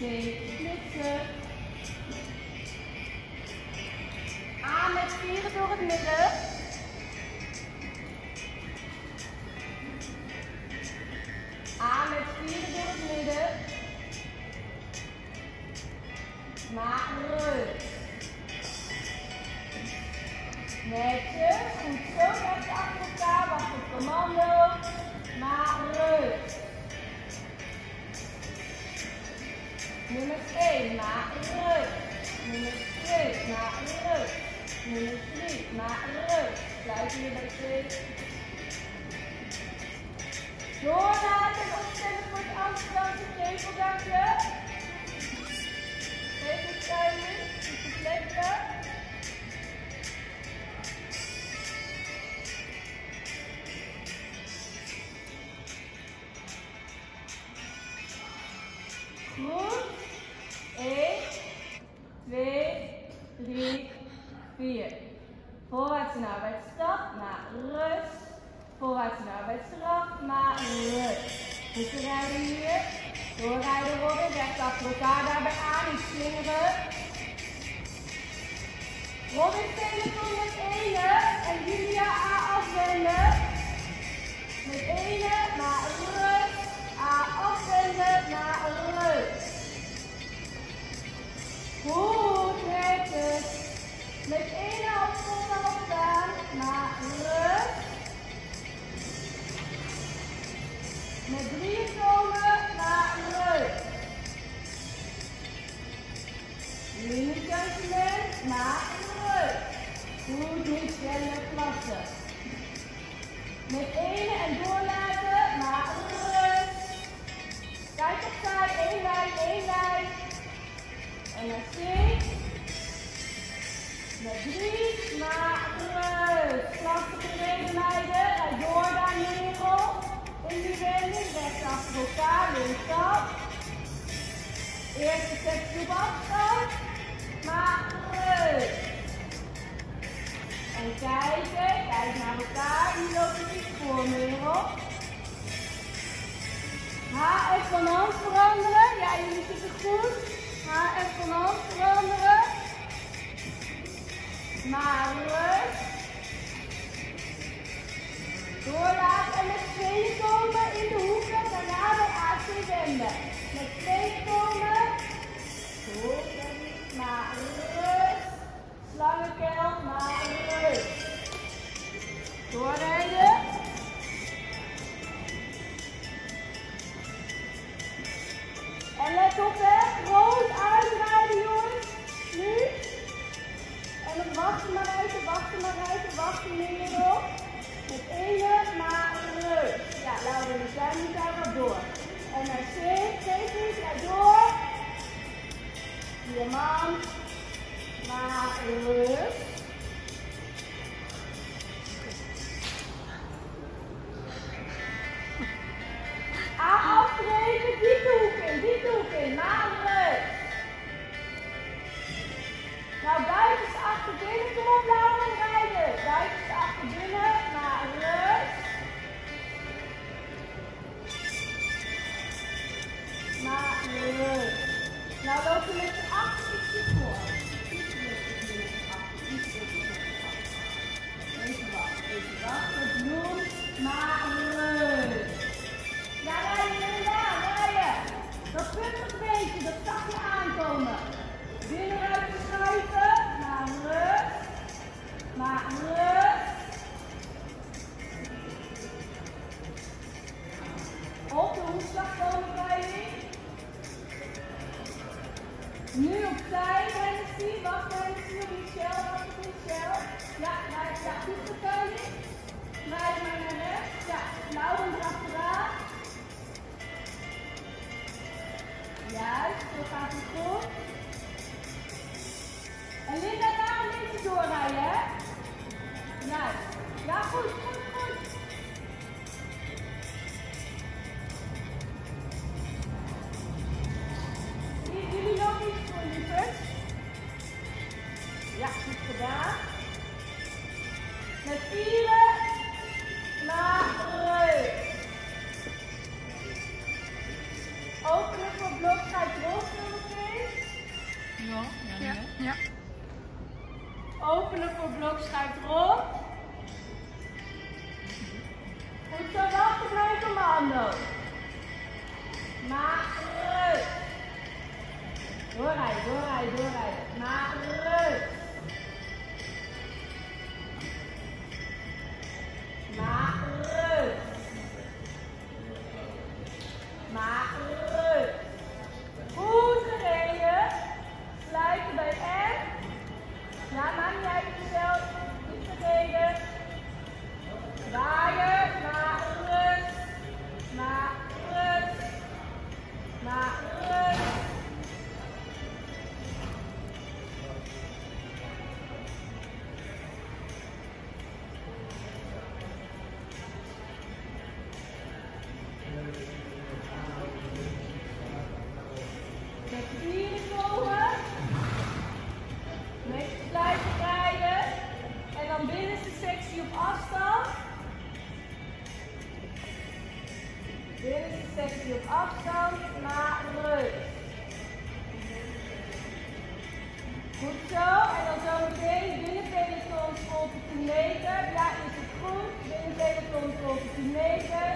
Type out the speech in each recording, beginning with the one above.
C, flitsen. A met vieren door het midden. A met vieren door het midden. Maar rust. Netjes, goed zo, recht achter elkaar, wacht op commando. Nummer 2, maar rust. Nummer 2, maar rust. Nummer 3, maar rust. Sluit hier bij 2. Doorlaten en opstellen voor het Amsterdamse schuiven, op de plekje. Goed. 3, 4. Voorwaarts en arbeid stap, naar rust. Voorwaarts en arbeid stap, naar rust. Goed te rijden hier. Doorrijden recht achter elkaar daarbij aan, niet slingeren. Robin telefoon met ene en Julia A afwenden. Met ene naar rust. A afwenden naar rust. Goed. Met één hand vol staan naar rust. Met drie komen naar rust. Liniekantement naar rust. Goed, niet rennen, plassen. Met ene en doorlaten naar rust. Kijk opzij, één lijn, één lijn. En naar C. Met drie, naar rust. Lastige reden leiden. Ga door daar Merel. In die wending, rechts achter elkaar, linksaf. Eerste tekst op afstand. En kijken, kijk naar elkaar. Nu loopt het iets voor, Merel. HF van hand veranderen. Ja, jullie zitten goed. HF van hand veranderen. Maar rust. Doorlaten en met twee komen in de hoeken. Daarna bij AC wenden. Met twee komen. Goed, maar En naar C, geef niet, ja door. Diamant. Maar rust. A Juist, zo gaat het goed. En Linda, daar een beetje doorrijden, hè? Juist. Ja, goed, Openen voor blok, schuift erop. Goed zo, wachten commando. Maak rust. Doorrijden, doorrijden, doorrijden. Maak rust. Afstand. Maar rust. Goed zo. En dan zo meteen binnen peloton vol 10 meter. Ja, is het goed. Binnen peloton 10 meter.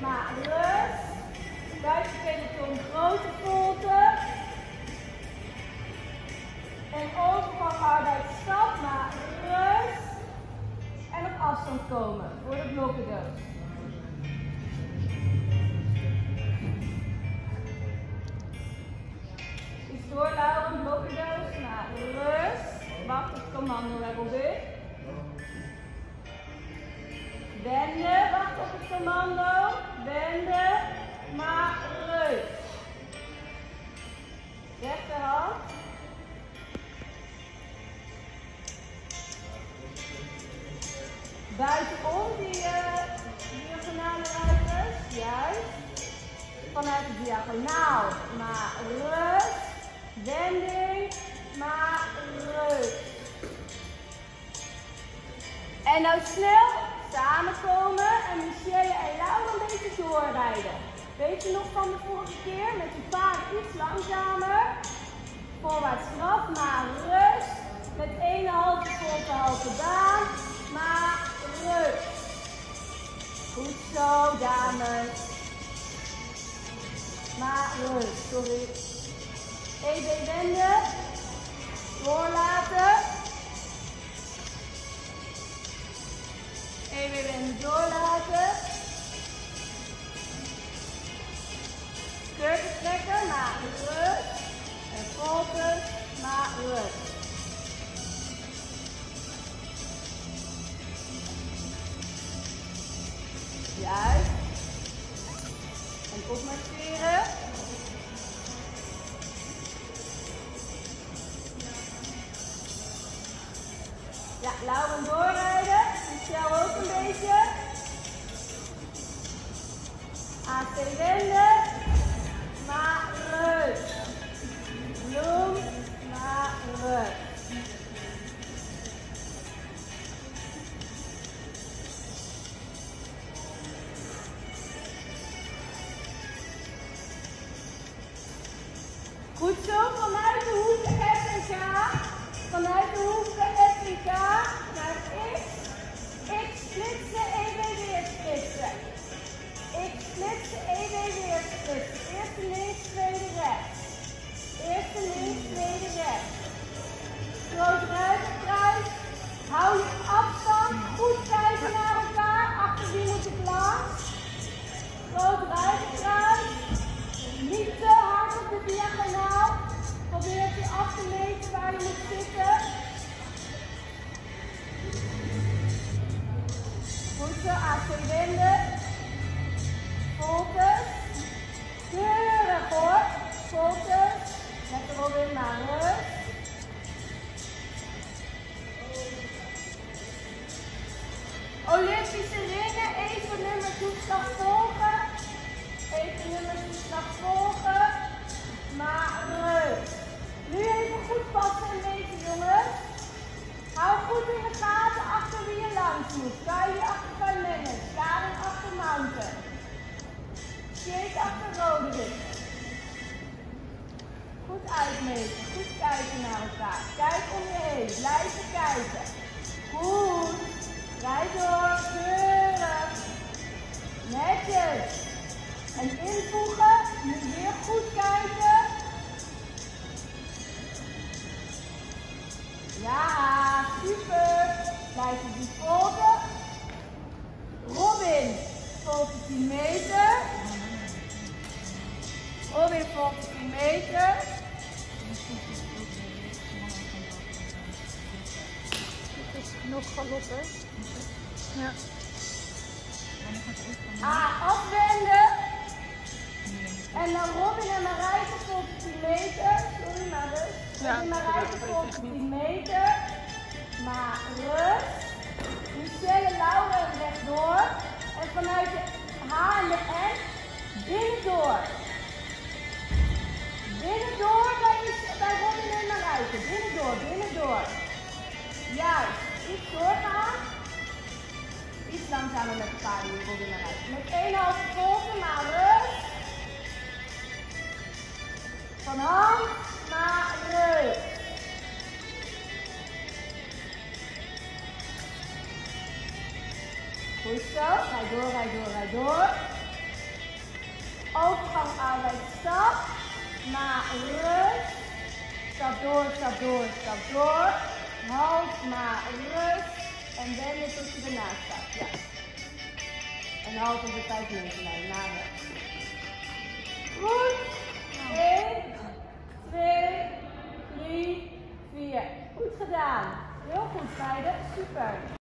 Maar rust. Buiten peloton grote volte. En overgang arbeid stap naar rust. En op afstand komen voor de blokkendoos. Commando level En nou snel samenkomen en Michelle en Laura een beetje doorrijden. Weet je nog van de vorige keer met die paard iets langzamer? Voorwaarts straf, maar rust. Met één halve volte halve baan, maar rust. Goed zo, dames. Maar rust, sorry. EB wenden. Doorlaten. EB wenden, doorlaten. Kurken trekken, maar rust. En focus, maar rust. Juist. En opmarcheren. Ja, Olympische ringen, even nummer toeslag volgen. Even nummer toeslag volgen. Maar rust. Nu even goed passen en weten jongens. Hou goed in de gaten achter wie je langs moet. Kuili achter Mengen. Karen achter Mountain. Shake achter Roderick. Goed uitmeten. Goed kijken naar elkaar. Kijk kijken. Rij door. Keurig. Netjes. En invoegen. Nu weer goed kijken. Ja, super. Blijven die volgen. Robin volgt 10 meter. Robin volgt 10 meter. Nog galop, hè? Ja. Ah, afwenden. En dan Robin en Marijke de 10 meter. Sorry, maar rust. Ja, en Marijke de 10 meter. Maar rust. Michelle en Laura rechtdoor. En vanuit de H en de N binnendoor. Binnendoor bij, bij Robin en Marijke. Binnendoor, binnendoor. Juist. Iets doorgaan. Iets langzamer met de paarden, Robin en Marijke. Met één half volgen, maar rust. Van hand naar rug. Goed zo. Rijd door, rijd door, rijd door. Overgang arbeid stap. Maar rust. Stap door, stap door, stap door. Halt maar rust. En wenden tot je ernaast staat. Ja. En halt op de 5 minuten lijn. Naar rechts. Goed. 1, 2, 3, 4. Goed gedaan. Heel goed, meiden. Super.